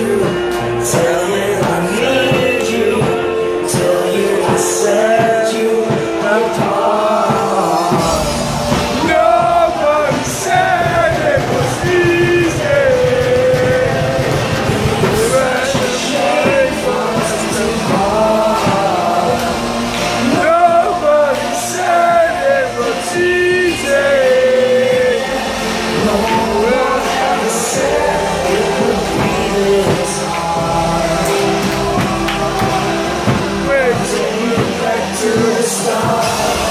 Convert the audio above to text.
you. to the stars.